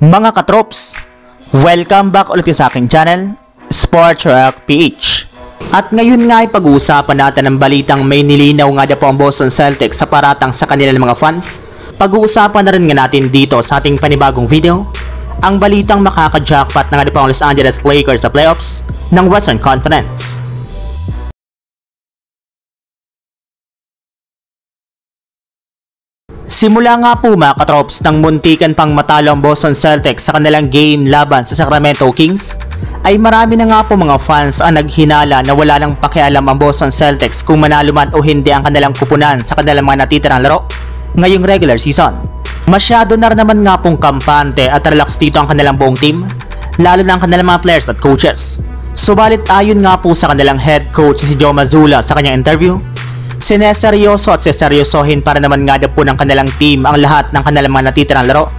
Mga katrops, welcome back ulit sa aking channel, Sports Rock PH. At ngayon nga ay pag-uusapan natin ang balitang may nilinaw nga na po ang Boston Celtics sa paratang sa kanilang mga fans. Pag-uusapan na rin nga natin dito sa ating panibagong video, ang balitang makaka-jackpot na nga po ang Los Angeles Lakers sa playoffs ng Western Conference. Simula nga po mga katrops nang muntikan pang matalo ang Boston Celtics sa kanilang game laban sa Sacramento Kings, ay marami na nga po mga fans ang naghinala na wala nang pakialam ang Boston Celtics kung manalo man o hindi ang kanilang kupunan sa kanilang mga natitirang laro ngayong regular season. Masyado na naman nga pong kampante at relax dito ang kanilang buong team, lalo na ang kanilang mga players at coaches. Subalit ayon nga po sa kanilang head coach si Joe Mazzulla sa kanyang interview, sineseryoso at seseryosohin para naman nga po ng kanilang team ang lahat ng kanilang mga natitirang laro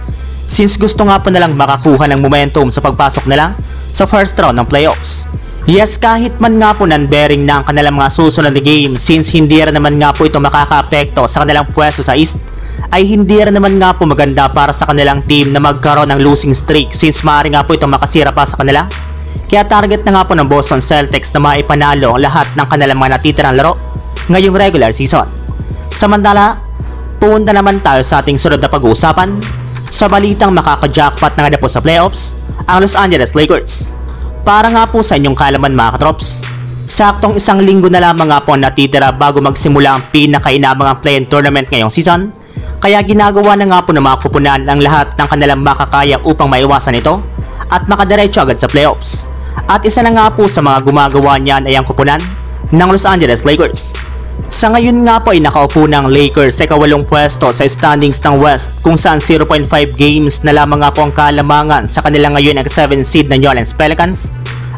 since gusto nga po nalang makakuha ng momentum sa pagpasok nila sa first round ng playoffs. Yes, kahit man nga po non-bearing na ang kanilang mga susunod na game since hindi rin naman nga po ito makaka-apekto sa kanilang pwesto sa East, ay hindi rin naman nga po maganda para sa kanilang team na magkaroon ng losing streak since maaari nga po ito makasira pa sa kanila. Kaya target na nga po ng Boston Celtics na maipanalo ang lahat ng kanilang mga natitirang laro ngayong regular season. Samantala, punta naman tayo sa ating sunod na pag-uusapan sa balitang makaka-jackpot na nga po sa playoffs ang Los Angeles Lakers. Para nga po sa inyong kalaman mga katrops, saktong isang linggo na lamang nga po natitira bago magsimula ang pinakainabangang play-in tournament ngayong season, kaya ginagawa na nga po ng mga kupunan ang lahat ng kanilang makakaya upang maiwasan ito at makadiretso agad sa playoffs. At isa na nga po sa mga gumagawa niyan ay ang kupunan ng Los Angeles Lakers. Sa ngayon nga po ay nakaupo ng Lakers sa kawalong pwesto sa standings ng West kung saan 0.5 games na lamang nga po ang kalamangan sa kanila ngayon ang 7 seed na New Orleans Pelicans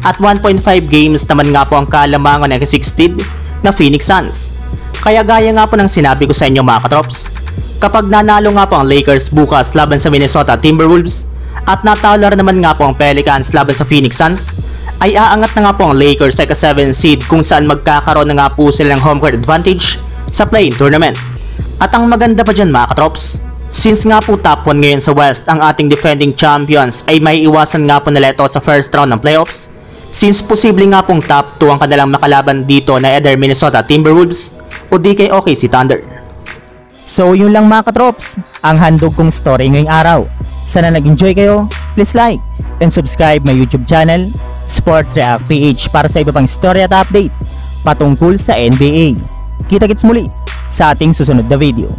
at 1.5 games naman nga po ang kalamangan ng 6 seed na Phoenix Suns. Kaya gaya nga po ng sinabi ko sa inyo mga katrops, kapag nanalo nga po ang Lakers bukas laban sa Minnesota Timberwolves at natalo naman nga po ang Pelicans laban sa Phoenix Suns, ay aangat na nga po ang Lakers sa ika-7 seed kung saan magkakaroon na nga po sila ng home court advantage sa play-in tournament. At ang maganda pa dyan mga katrops, since nga po top 1 ngayon sa West ang ating defending champions ay may iwasan nga po nila ito sa first round ng playoffs since posible nga pong top 2 ang kanilang makalaban dito na either Minnesota Timberwolves o di kay OKC Thunder. So yun lang mga katrops, ang handog kong story ngayong araw. Sana nag-enjoy kayo, please like and subscribe my YouTube channel, Sports PH para sa iba pang story at update patungkol sa NBA. Kita-kits muli sa ating susunod na video.